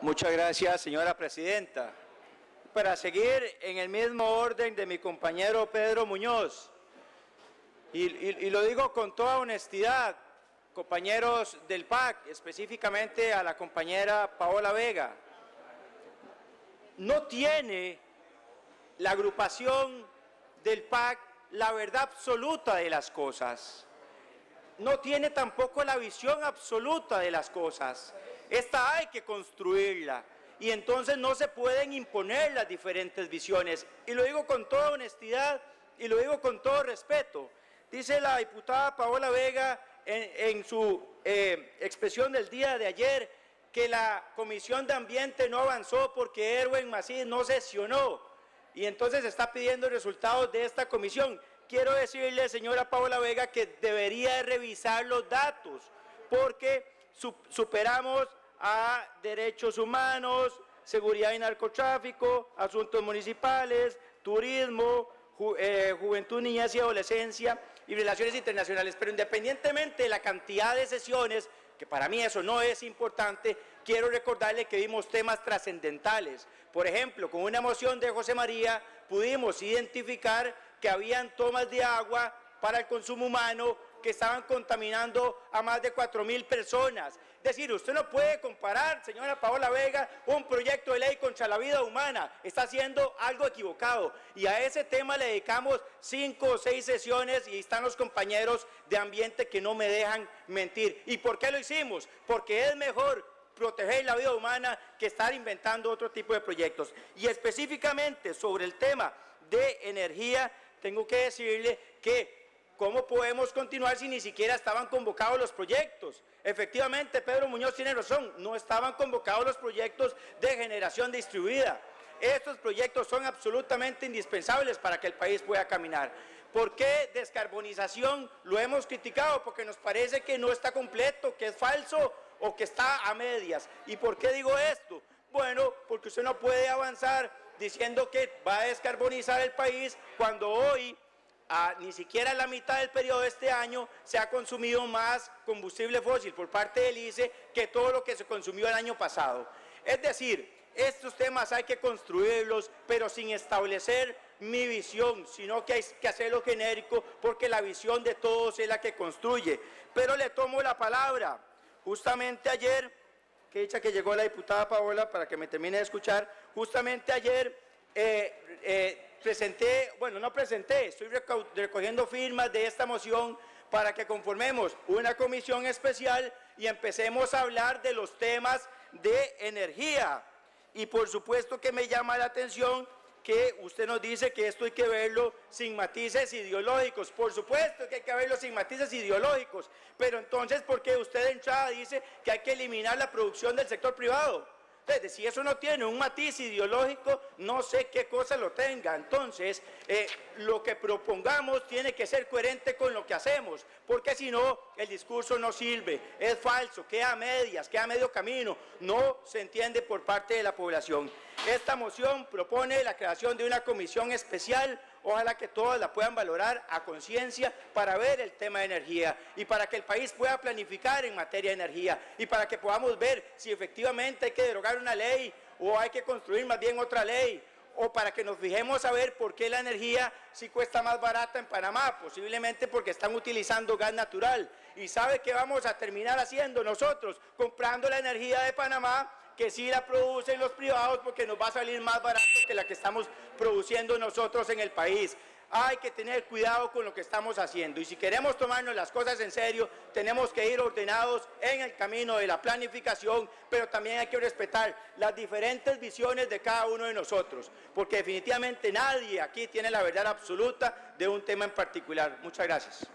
Muchas gracias, señora presidenta. Para seguir en el mismo orden de mi compañero Pedro Muñoz, y, y lo digo con toda honestidad, compañeros del PAC, específicamente a la compañera Paola Vega, no tiene la agrupación del PAC la verdad absoluta de las cosas. No tiene tampoco la visión absoluta de las cosas. Esta hay que construirla y entonces no se pueden imponer las diferentes visiones. Y lo digo con toda honestidad y lo digo con todo respeto. Dice la diputada Paola Vega en, su eh, expresión del día de ayer que la Comisión de Ambiente no avanzó porque Erwin Macías no sesionó y entonces está pidiendo resultados de esta comisión. Quiero decirle, señora Paola Vega, que debería revisar los datos porque superamos a derechos humanos, seguridad y narcotráfico, asuntos municipales, turismo, eh, juventud, niñez y adolescencia y relaciones internacionales. Pero independientemente de la cantidad de sesiones, que para mí eso no es importante, quiero recordarle que vimos temas trascendentales. Por ejemplo, con una moción de José María pudimos identificar que habían tomas de agua para el consumo humano que estaban contaminando a más de 4 mil personas. Es decir, usted no puede comparar, señora Paola Vega, un proyecto de ley contra la vida humana. Está haciendo algo equivocado. Y a ese tema le dedicamos cinco o seis sesiones y están los compañeros de ambiente que no me dejan mentir. ¿Y por qué lo hicimos? Porque es mejor proteger la vida humana que estar inventando otro tipo de proyectos. Y específicamente sobre el tema de energía, tengo que decirle que ¿Cómo podemos continuar si ni siquiera estaban convocados los proyectos? Efectivamente, Pedro Muñoz tiene razón, no estaban convocados los proyectos de generación distribuida. Estos proyectos son absolutamente indispensables para que el país pueda caminar. ¿Por qué descarbonización? Lo hemos criticado porque nos parece que no está completo, que es falso o que está a medias. ¿Y por qué digo esto? Bueno, porque usted no puede avanzar diciendo que va a descarbonizar el país cuando hoy ni siquiera la mitad del periodo de este año se ha consumido más combustible fósil por parte del ICE que todo lo que se consumió el año pasado. Es decir, estos temas hay que construirlos, pero sin establecer mi visión, sino que hay que hacerlo genérico porque la visión de todos es la que construye. Pero le tomo la palabra. Justamente ayer, que dicha que llegó la diputada Paola para que me termine de escuchar, justamente ayer eh, eh, presenté, bueno, no presenté, estoy recogiendo firmas de esta moción para que conformemos una comisión especial y empecemos a hablar de los temas de energía. Y por supuesto que me llama la atención que usted nos dice que esto hay que verlo sin matices ideológicos. Por supuesto que hay que verlo sin matices ideológicos, pero entonces, ¿por qué usted de entrada dice que hay que eliminar la producción del sector privado? Si eso no tiene un matiz ideológico, no sé qué cosa lo tenga. Entonces, eh, lo que propongamos tiene que ser coherente con lo que hacemos, porque si no, el discurso no sirve, es falso, queda a medias, queda a medio camino, no se entiende por parte de la población. Esta moción propone la creación de una comisión especial Ojalá que todos la puedan valorar a conciencia para ver el tema de energía y para que el país pueda planificar en materia de energía y para que podamos ver si efectivamente hay que derogar una ley o hay que construir más bien otra ley o para que nos fijemos a ver por qué la energía sí cuesta más barata en Panamá, posiblemente porque están utilizando gas natural. ¿Y sabe qué vamos a terminar haciendo nosotros? Comprando la energía de Panamá que sí la producen los privados porque nos va a salir más barato que la que estamos produciendo nosotros en el país. Hay que tener cuidado con lo que estamos haciendo y si queremos tomarnos las cosas en serio, tenemos que ir ordenados en el camino de la planificación, pero también hay que respetar las diferentes visiones de cada uno de nosotros, porque definitivamente nadie aquí tiene la verdad absoluta de un tema en particular. Muchas gracias.